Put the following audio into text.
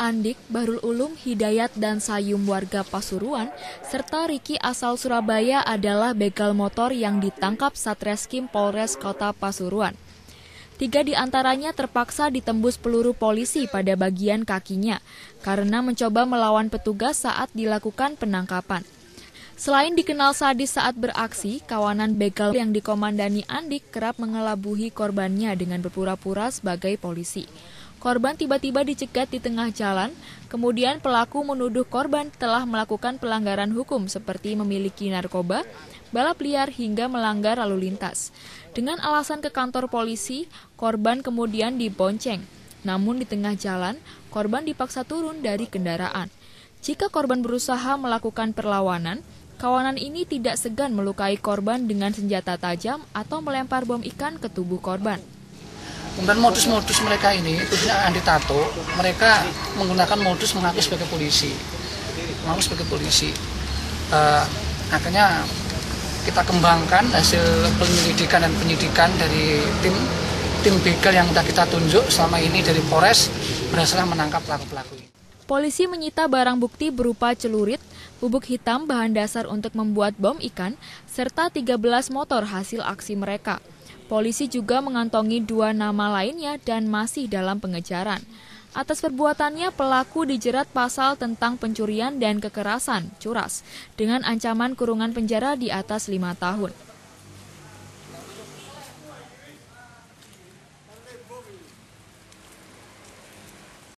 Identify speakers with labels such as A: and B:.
A: Andik, Bahrul Ulum, Hidayat, dan Sayum warga Pasuruan, serta Riki asal Surabaya adalah begal motor yang ditangkap Satreskrim Polres Kota Pasuruan. Tiga di antaranya terpaksa ditembus peluru polisi pada bagian kakinya karena mencoba melawan petugas saat dilakukan penangkapan. Selain dikenal sadis saat beraksi, kawanan begal yang dikomandani Andik kerap mengelabuhi korbannya dengan berpura-pura sebagai polisi. Korban tiba-tiba dicegat di tengah jalan, kemudian pelaku menuduh korban telah melakukan pelanggaran hukum seperti memiliki narkoba, balap liar hingga melanggar lalu lintas. Dengan alasan ke kantor polisi, korban kemudian dibonceng. Namun di tengah jalan, korban dipaksa turun dari kendaraan. Jika korban berusaha melakukan perlawanan, kawanan ini tidak segan melukai korban dengan senjata tajam atau melempar bom ikan ke tubuh korban.
B: Kemudian modus-modus mereka ini, khususnya anti tato, mereka menggunakan modus mengaku sebagai polisi, mengaku sebagai polisi. Uh, akhirnya kita kembangkan hasil penyelidikan dan penyidikan dari tim tim begal yang sudah kita tunjuk selama ini dari Polres berhasil menangkap pelaku-pelaku ini.
A: Polisi menyita barang bukti berupa celurit, bubuk hitam bahan dasar untuk membuat bom ikan, serta 13 motor hasil aksi mereka. Polisi juga mengantongi dua nama lainnya dan masih dalam pengejaran. Atas perbuatannya, pelaku dijerat pasal tentang pencurian dan kekerasan, curas, dengan ancaman kurungan penjara di atas lima tahun.